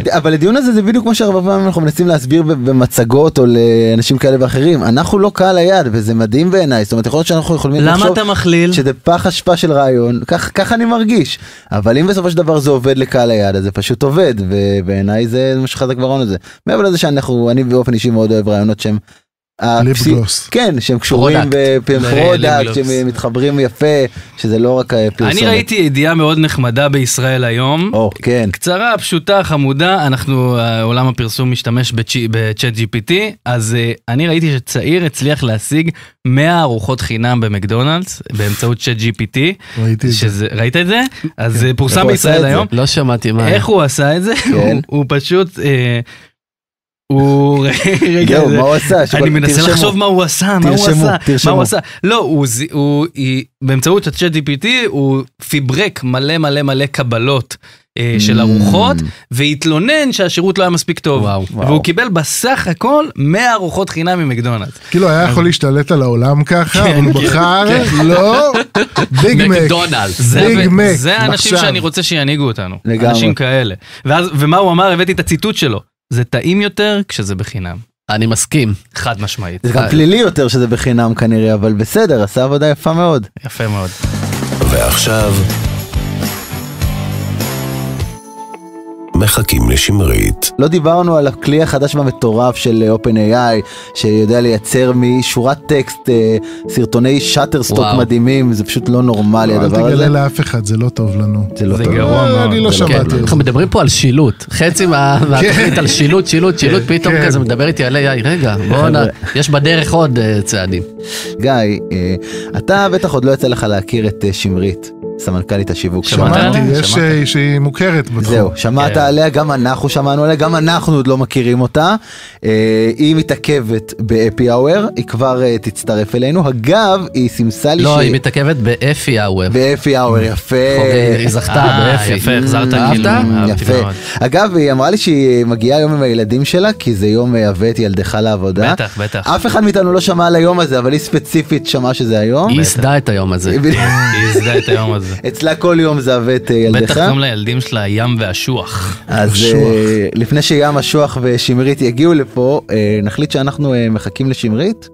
אבל, הדיון הזה זה בדיוק כמו שהרבה פעמים אנחנו מנסים להסביר במצגות או לאנשים כאלה ואחרים אנחנו לא קהל היד וזה מדהים בעיניי זאת אומרת יכול להיות שאנחנו יכולים למה לחשוב אתה מכליל? שזה פח אשפה של רעיון כך ככה אני מרגיש אבל אם בסופו של דבר זה עובד לקהל היד אז זה פשוט עובד ובעיניי זה מה שחזק ברעיון הזה מעבר לזה שאנחנו אני באופן אישי מאוד אוהב רעיונות שהם. כן שהם קשורים product. ב product ליפ שהם מתחברים יפה שזה לא רק אה, פרסומת. אני ראיתי ידיעה מאוד נחמדה בישראל היום. כן קצרה, פשוטה, חמודה, אנחנו, אה, עולם הפרסום משתמש בצ'אט GPT, אז אה, אני ראיתי שצעיר הצליח להשיג 100 ארוחות חינם במקדונלדס באמצעות צ'אט GPT, ראיתי את זה. שזה, ראית את זה? אז זה איך פורסם בישראל? היום. לא שמעתי מה. איך הוא עשה את זה? כן. הוא- הוא פשוט, אה, הוא, רגע, מה הוא עשה? אני מנסה תרשמו. לחשוב מה הוא עשה, מה הוא תרשמו, עשה, מה. הוא עשה. לא, הוא, באמצעות הצ'אט GPT הוא פיברק מלא מלא מלא קבלות אה, של Mm. ארוחות, והתלונן שהשירות לא היה מספיק טוב. וואו. והוא קיבל בסך הכל 100 ארוחות חינם ממקדונלדס. כאילו היה יכול להשתלט על העולם ככה, כן, אבל הוא בחר, לא, ביג מק. מקדונלדס. זה, ביג מק, זה האנשים. שאני רוצה שינהיגו אותנו. לגמרי. אנשים כאלה. ואז, ומה הוא אמר? הבאתי את הציטוט שלו. זה טעים יותר כשזה בחינם. אני מסכים. חד משמעית. זה גם פלילי יותר שזה בחינם כנראה אבל בסדר עשה עבודה יפה מאוד. יפה מאוד. ועכשיו... מחכים לשמרית. לא דיברנו על הכלי החדש והמטורף של אה, OpenAI שיודע לייצר משורת טקסט אה, סרטוני שאטרסטוק. מדהימים זה פשוט לא נורמלי אל הדבר הזה. תגלה לאף אחד, זה לא טוב לנו. זה לא זה טוב. גרוע אה, מאוד. אני לא לא שמעתי. על אנחנו. מדברים פה על שילוט. חצי מה- מהתוכנית על שילוט, שילוט, שילוט, פתאום כן. כזה מדבר איתי על AI. רגע, בוא נ... יש בדרך עוד צעדים. גיא אתה בטח עוד לא יצא לך להכיר את שמרית סמנכ"לית השיווק שמעת שלנו. עליה? שמעתי, יש. אה, שהיא מוכרת בתחום. זהו, שמעת כן. עליה, גם אנחנו שמענו עליה, גם אנחנו עוד לא מכירים אותה. אה, היא מתעכבת באפי האוור, היא כבר אה, תצטרף אלינו. אגב, היא סימסה לי לא, היא מתעכבת באפי האוור. באפי האוור, יפה. היא זכתה באפי. יפה, החזרת אהבת? כאילו, יפה. מאוד. אגב, היא אמרה לי שהיא מגיעה היום עם הילדים שלה, כי זה יום הבא את ילדך לעבודה. בטח, בטח. אף אחד מאיתנו לא שמע על היום הזה, אבל היא ספציפית שמעה שזה היום. היא ייסדה את היום הזה. היא ייסדה את היום הזה. אצלה כל יום זה את אה, בטח ילדך. גם לילדים שלה ים והשוח. אז. אה, לפני שים אשוח ושמרית יגיעו לפה, אה, נחליט שאנחנו מחכים לשמרית?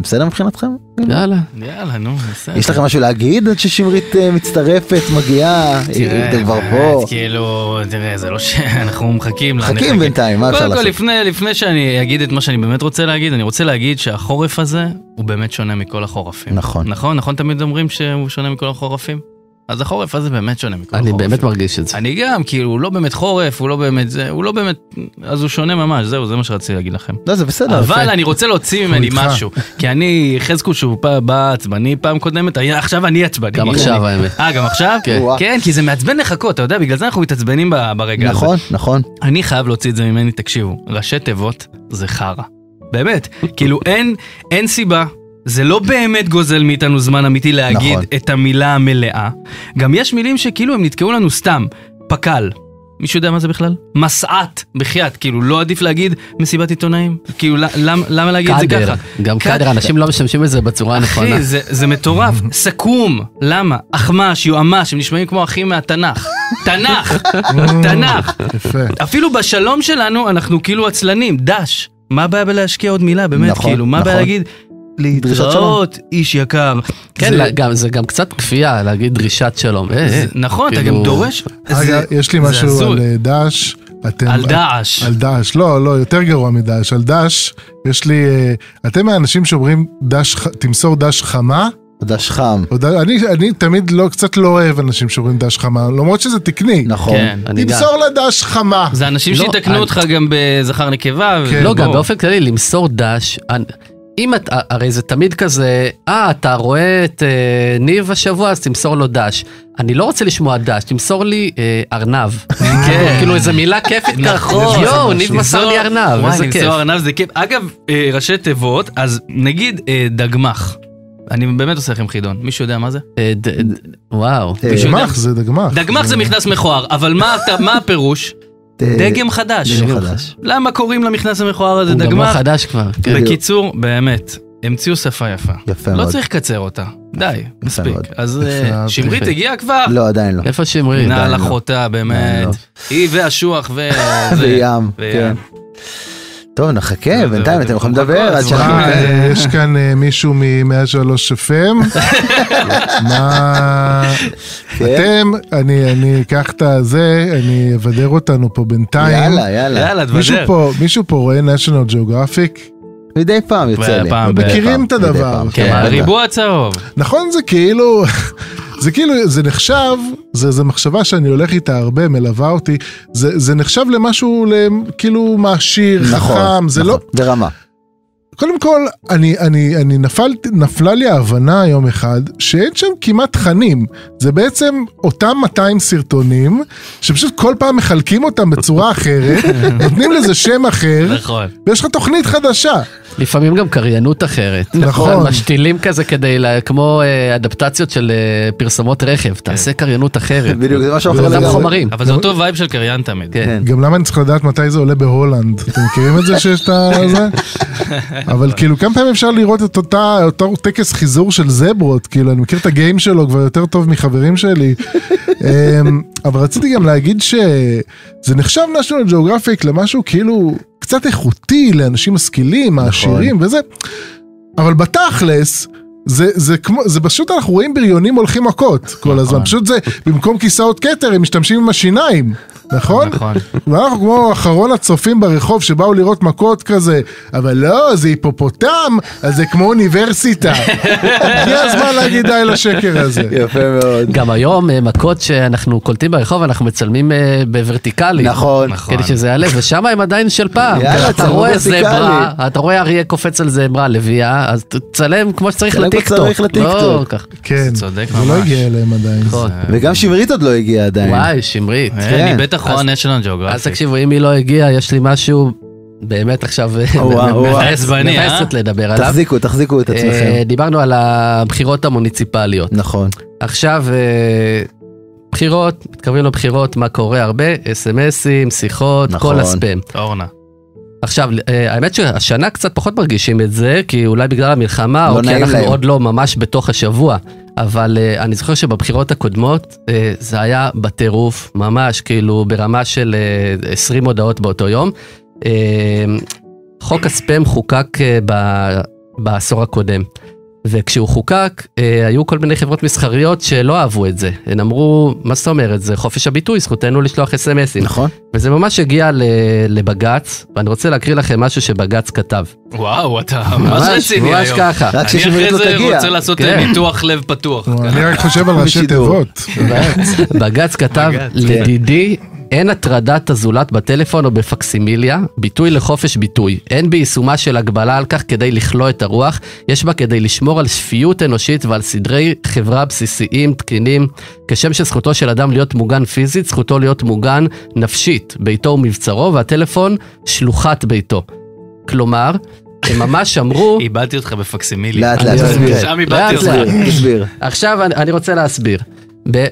בסדר מבחינתכם? יאללה. יאללה, נו, בסדר. יש לכם משהו להגיד עד ששמרית מצטרפת, מגיעה, תראה, אתם כבר באמת, פה? כאילו, תראה, זה לא שאנחנו מחכים לה. מחכים. בינתיים, מה אפשר קודם כל, לעשות? לפני, לפני שאני אגיד את מה שאני באמת רוצה להגיד, אני רוצה להגיד שהחורף הזה הוא באמת שונה מכל החורפים. נכון. נכון? נכון תמיד אומרים שהוא שונה מכל החורפים? אז החורף הזה באמת שונה מכל אני החורפים. באמת מרגיש את זה. אני גם, כאילו, הוא לא באמת חורף, הוא לא באמת זה, הוא לא באמת, אז הוא שונה ממש, זהו, זה מה שרציתי להגיד לכם. לא, זה בסדר. אבל יפה. אני רוצה להוציא ממני. משהו, כי אני, חזקו שהוא פעם בא עצבני פעם קודמת, עכשיו אני עצבני. גם עכשיו אני- האמת. אה, גם עכשיו? כן. כן, כי זה מעצבן לחכות, אתה יודע, בגלל זה אנחנו מתעצבנים ברגע הזה. נכון, נכון. אני חייב להוציא את זה ממני, תקשיבו, ראשי תיבות זה חרא. באמת, כאילו אין, אין סיבה. זה לא באמת גוזל מאיתנו זמן אמיתי להגיד נכון. את המילה המלאה. גם יש מילים שכאילו הם נתקעו לנו סתם. פק"ל. מישהו יודע מה זה בכלל? מסעת, בחייאת, כאילו לא עדיף להגיד מסיבת עיתונאים? כאילו למ, למה להגיד את זה קאדר. ככה? גם קאדר. קאדר, אנשים לא משתמשים בזה בצורה הנכונה. אחי, זה, זה מטורף. סכו"ם, למה? אחמ"ש, יועמ"ש, הם נשמעים כמו אחים מהתנ"ך. תנ"ך, תנ"ך. יפה. אפילו בשלום שלנו אנחנו כאילו עצלנים, דש. מה הבעיה בלהשקיע עוד מילה, באמת, נכון, כאילו, מה הבעיה נכון. להגיד? להתראות, איש יקר. כן, זה- גם- זה גם קצת כפייה להגיד דרישת שלום. אה, זה-. נכון, אתה כאילו- גם דורש. רגע, יש לי משהו. על אה, דש. אתם- על דעש. על דש, לא, לא, יותר גרוע מדש. על דש, יש לי, אה, אתם מהאנשים שאומרים דש, תמסור דש חמה? דש חם. אני, אני תמיד לא, קצת לא אוהב אנשים שאומרים דש חמה, למרות שזה תקני. נכון. כן. תמסור לה דש חמה. זה אנשים לא, שיתקנו אני- אותך גם בזכר נקבה. כן. לא. גם באופן כללי, למסור דש, אני- אם את, הרי זה תמיד כזה, אה, אתה רואה את אה, ניב השבוע, אז תמסור לו דש. אני לא רוצה לשמוע דש, תמסור לי אה, ארנב. כן. כאילו איזה מילה כיפית ככה. נכון. יואו, ניב מסר לי ארנב, וואי, איזה כיף. למסור ארנב זה כיף. אגב, אה, ראשי תיבות, אז נגיד אה, דגמח. אני באמת עושה לכם חידון. מישהו יודע מה זה? אה, וואו. דגמח זה דגמח. דגמח זה מכנס מכוער, אבל מה אתה- מה הפירוש? אה, דגם חדש. דגם חדש. למה קוראים למכנס המכוער הזה הוא גם לא? חדש כבר. כן. בקיצור, באמת, המציאו שפה יפה. יפה לא מאוד. צריך לקצר אותה. די, מספיק. אז אה, שמרית. הגיעה כבר? לא, עדיין לא. איפה שמרית? נעל לא. אחותה, באמת. לא. היא והשוח ו... וים, וים. כן. טוב, נחכה, זה- בינתיים זה- אתם יכולים זה- לדבר עד שאנחנו... אה, אה, יש כאן אה, מישהו מ-103 FM. מה... כן? אתם, אני אני אקח את הזה, אני אבדר אותנו פה בינתיים. יאללה, יאללה. יאללה, מישהו תבדר. פה, מישהו פה רואה national geographic? מדי פעם יוצא לי. מכירים את הדבר. כן, בטח. הריבוע הצהוב. נכון זה כאילו, זה כאילו, זה נחשב, זה, זה מחשבה שאני הולך איתה הרבה, מלווה אותי, זה, זה נחשב למשהו למ- כאילו מעשיר, נכון, חכם, זה לא, נכון, ברמה. קודם כל, אני, אני, אני נפל, נפלה לי ההבנה יום אחד שאין שם כמעט תכנים. זה בעצם אותם 200 סרטונים, שפשוט כל פעם מחלקים אותם בצורה אחרת, נותנים לזה שם אחר, נכון. ויש לך תוכנית חדשה. לפעמים גם קריינות אחרת. נכון. משתילים כזה כדי, לה- כמו אה, אדפטציות של אה, פרסומות רכב, תעשה קריינות אחרת. בדיוק, זה משהו אחר אותם. חומרים. אבל זה אותו וייב של קריין תמיד. כן. גם למה אני צריך לדעת מתי זה עולה בהולנד? אתם מכירים את זה שיש את זה? אבל כאילו כמה פעמים אפשר לראות את אותה, אותו טקס חיזור של זברות, כאילו אני מכיר את ה game שלו כבר יותר טוב מחברים שלי. אמ, אבל רציתי גם להגיד שזה נחשב national geographic למשהו כאילו קצת איכותי לאנשים משכילים, העשירים וזה. אבל בתכלס, זה, זה כמו, זה פשוט אנחנו רואים בריונים הולכים מכות כל הזמן, פשוט זה, במקום כיסאות כתר הם משתמשים עם השיניים. נכון? נכון. ואנחנו כמו אחרון הצופים ברחוב שבאו לראות מכות כזה, אבל לא, זה היפופוטם, אז זה כמו אוניברסיטה. הגיע הזמן להגיד די לשקר הזה. יפה מאוד. גם היום אה, מכות שאנחנו קולטים ברחוב אנחנו מצלמים אה, בוורטיקלי. נכון. נכון. כדי שזה יעלה, ושם הם עדיין של פעם. יאללה, אתה רואה. זברה, אתה רואה אריה קופץ על זברה, לביאה, אז תצלם כמו שצריך לטיקטוק. שצריך לטיקטוק. לא. כן, זה לא. הגיע אליהם עדיין. נכון. וגם שמרית עוד לא הגיעה עדיין. וואי, שמרית. אה, כן. אני בטח אז- national geographic. אז תקשיבו, אם היא לא הגיעה, יש לי משהו באמת עכשיו וואו, וואו. מבאס עצבני, אה? מבאס קצת לדבר עליו. תחזיקו, תחזיקו את עצמכם. אה, דיברנו על הבחירות המוניציפליות. נכון. עכשיו, אה, בחירות, מתקרבים לבחירות, מה קורה הרבה? אס.אם.אסים, שיחות, נכון. כל הספאם. אורנה. עכשיו, האמת שהשנה קצת פחות מרגישים את זה, כי אולי בגלל המלחמה, לא או כי אנחנו להם. עוד לא ממש בתוך השבוע. אבל אה, אני זוכר שבבחירות הקודמות אה, זה היה בטירוף, ממש כאילו ברמה של אה, 20 הודעות באותו יום. אה, חוק הספאם חוקק אה, ב- בעשור הקודם. וכשהוא חוקק, אה, היו כל מיני חברות מסחריות שלא אהבו את זה. הן אמרו, מה זאת אומרת, זה חופש הביטוי, זכותנו לשלוח אס.אם.אסים. נכון. וזה ממש הגיע ל- לבג"ץ, ואני רוצה להקריא לכם משהו שבג"ץ כתב. וואו, אתה ממש רציני ממש היום. ככה. רק אני אחרי לא זה תגיע. רוצה לעשות כן. אה, ניתוח לב פתוח. אני רק חושב על ראשי. תיבות. בג"ץ כתב, בג"ץ, לדידי, אין הטרדת הזולת בטלפון או בפקסימיליה, ביטוי לחופש ביטוי. אין ביישומה של הגבלה על כך כדי לכלוא את הרוח, יש בה כדי לשמור על שפיות אנושית ועל סדרי חברה בסיסיים, תקינים. כשם שזכותו של אדם להיות מוגן פיזית, זכותו להיות מוגן נפשית, ביתו ומבצרו, והטלפון שלוחת ביתו. כלומר, הם ממש אמרו... איבדתי אותך בפקסימילי. לאט לאט אני- תסביר. שם איבדתי אותך. עכשיו אני, רוצה להסביר.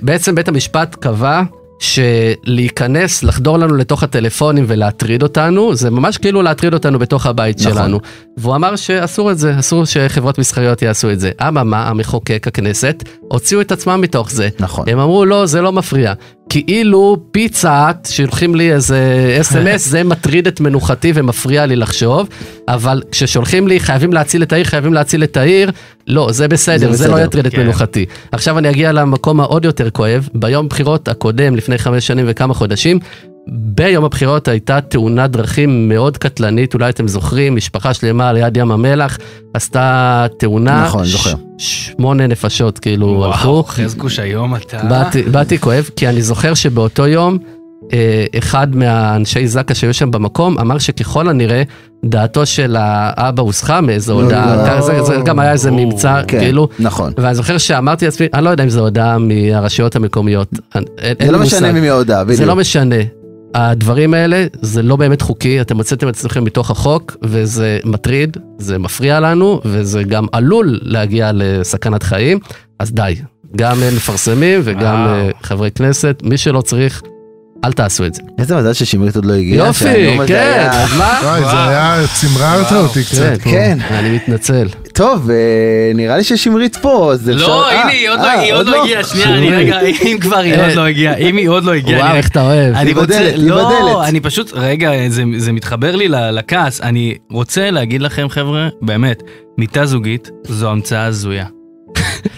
בעצם בית המשפט קבע שלהיכנס, לחדור לנו לתוך הטלפונים ולהטריד אותנו, זה ממש כאילו להטריד אותנו בתוך הבית נכון. שלנו. והוא אמר שאסור את זה, אסור שחברות מסחריות יעשו את זה. אממה, המחוקק, הכנסת, הוציאו את עצמם מתוך זה. נכון. הם אמרו, לא, זה לא מפריע. כאילו פיצה, שולחים לי איזה אס.אם.אס, זה מטריד את מנוחתי ומפריע לי לחשוב, אבל כששולחים לי, חייבים להציל את העיר, חייבים להציל את העיר, לא, זה בסדר, זה זה, לא בסדר, יטריד את כן. מנוחתי. עכשיו אני אגיע למקום העוד יותר כואב, ביום בחירות הקודם, לפני חמש שנים וכמה חודשים, ביום הבחירות הייתה תאונת דרכים מאוד קטלנית, אולי אתם זוכרים, משפחה שלמה ליד ים המלח עשתה תאונה, נכון, זוכר. שמונה נפשות כאילו הלכו. וואו, חזקוש היום אתה... באתי, באתי כואב, כי אני זוכר שבאותו יום, אה, אחד מהאנשי זק"א שהיו שם במקום, אמר שככל הנראה, דעתו של האבא הוסחה מאיזו לא, הודעה, לא. זה, זה גם היה איזה ממצא, כן, כאילו, נכון. ואני זוכר שאמרתי לעצמי, אני לא יודע אם זו הודעה מהרשויות המקומיות, אין, אין זה לא מושג. משנה ממי ההודעה, זה לא בדיוק. משנה. הדברים האלה זה לא באמת חוקי, אתם הוצאתם את עצמכם מתוך החוק, וזה מטריד, זה מפריע לנו, וזה גם עלול להגיע לסכנת חיים, אז די. גם מפרסמים וגם וואו. אה, חברי כנסת, מי שלא צריך, אל תעשו את זה. איזה מזל ששמרית עוד לא הגיעה. יופי, הזה כן, אז מה? וואי, זה היה, צמררת אותי כן, קצת פה. כן. אני מתנצל. טוב, אה, נראה לי ששמרית פה, אז אפשר... לא, אה, הנה, היא עוד לא- אה, לא הגיעה, שנייה, אני רגע, אם כבר היא עוד לא הגיעה, אם היא עוד לא הגיעה, וואו, איך אתה אוהב. אני היא רוצה, בדלת, היא לא. אני פשוט, רגע, זה, זה מתחבר לי לכעס, אני רוצה להגיד לכם חבר'ה, באמת, מיטה זוגית זו המצאה הזויה.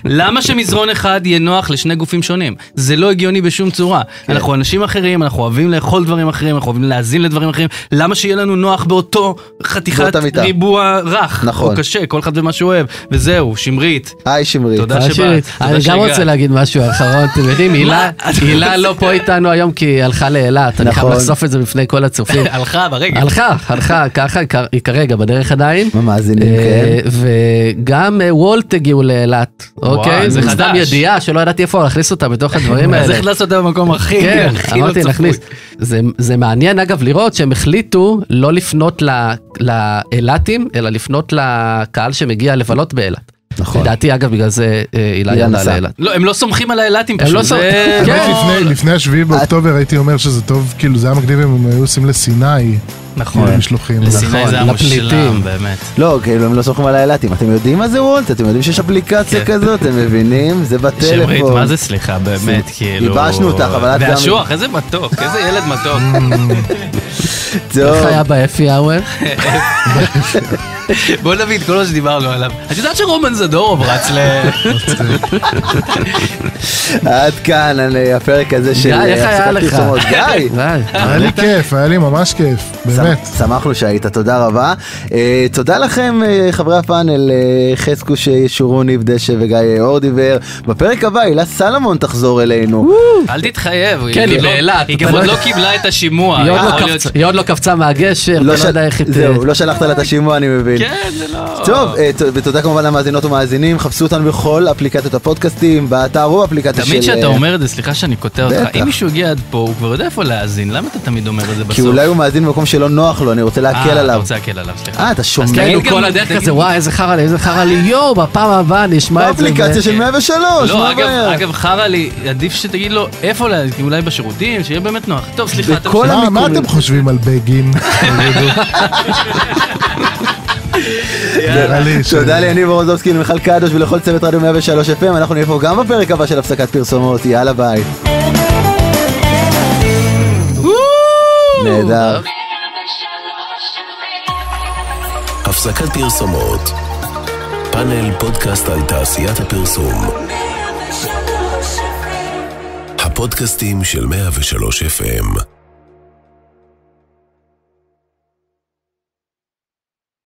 למה שמזרון אחד יהיה נוח לשני גופים שונים? זה לא הגיוני בשום צורה. כן. אנחנו אנשים אחרים, אנחנו אוהבים לאכול דברים אחרים, אנחנו אוהבים להאזין לדברים אחרים. למה שיהיה לנו נוח באותו חתיכת. ריבוע רך? נכון. או קשה, כל אחד ומה שהוא אוהב. וזהו, שמרית. היי שמרית. תודה שבאת. אני גם. רוצה להגיד משהו אחרון, אתם יודעים, הילה הילה לא פה איתנו היום כי היא הלכה לאילת, אני חייב נכון. לחשוף את זה בפני כל הצופים. הלכה ברגע. הלכה, הלכה, ככה, היא כרגע בדרך עדיין. מה מאזינים, אה, כן? וגם אה, וולט הגיעו לאילת, אוקיי? זה סתם. ידיעה שלא ידעתי איפה להכניס אותה בתוך הדברים אז האלה. לעשות את זה במקום הכי כן, הכי לא אמרתי צפוי. להכניס. זה, זה מעניין אגב לראות שהם החליטו לא לפנות לאילתים, אלא לפנות לקהל שמגיע לבלות באילת. נכון. לדעתי אגב בגלל זה אה, הילה הילה ירדה. לאילת. לא, הם לא סומכים על האילתים הם פשוט. לא לא- כן. לפני, לפני השביעי באוקטובר הייתי אומר שזה טוב, כאילו זה היה מגניב אם הם היו עושים לסיני, נכון. משלוחים. לסיני נכון, זה היה לפליטים. מושלם, באמת. לא, כאילו הם לא סומכים על האילתים. אתם יודעים מה זה וולט? אתם יודעים שיש אפליקציה כן. כזאת? אתם מבינים? זה בטלפון. שמרית, מה זה סליחה, באמת, כאילו... ייבשנו אותך, אבל את גם- והשוח, איזה מתוק, איזה ילד מתוק. טוב. איך היה באפי האוור? בוא נביא את כל מה שדיברנו עליו. את יודעת שרומן זדורוב רץ ל... עד כאן על הפרק הזה של גיא, איך הפסקת היה לך? גיא, היה לי כיף, היה לי ממש כיף, באמת. שמ- שמחנו שהיית, תודה רבה. אה, תודה לכם, אה, חברי הפאנל, אה, חזקוש ישורון, ניב דשא וגיא אורדיבר. בפרק הבא, הילה סלומון תחזור אלינו. אל תתחייב, היא כן, היא לא- באילת. היא גם עוד לא קיבלה את השימוע. היא עוד לא קפצה- לא קפצה מהגשר, לא של- יודע איך היא... זהו, לא שלחת לה את השימוע, אני מבין. כן, זה לא... טוב, ותודה כמובן למאזינות ומאזינים, חפשו אותנו בכל אפליקציות הפודקאסטים, באתר או אפליקציה של... תמיד כשאתה אומר את זה, סליחה שאני קוטע אותך. אם מישהו הגיע עד פה, הוא כבר יודע איפה להאזין, למה אתה תמיד אומר את זה בסוף? כי אולי הוא מאזין במקום שלא נוח לו, אני רוצה אה, להקל אתה עליו. רוצה להקל עליו, סליחה. אה, אתה שומע? אז תגיד כל הדרך כזה, וואי, איזה חרא לי, איזה חרא לי, יואו, בפעם הבאה נשמע את זה. באפליקציה של 103, לא, מה הבעיה? אגב, חרא לי, עדיף שתגיד לו איפה אולי בשירותים, שיהיה באמת נוח. טוב, סליחה, אתה. מה-. אתם חושבים על בגין? נראה לי ש- תודה ליניב רוזובסקי ולמיכל קדוש ולכל צוות רדיו 103 FM, אנחנו נהיה פה גם בפרק הבא של הפסקת פרסומות, יאללה ביי. נהדר. הפסקת פרסומות. פאנל פודקאסט על תעשיית הפרסום. הפודקאסטים של 103 FM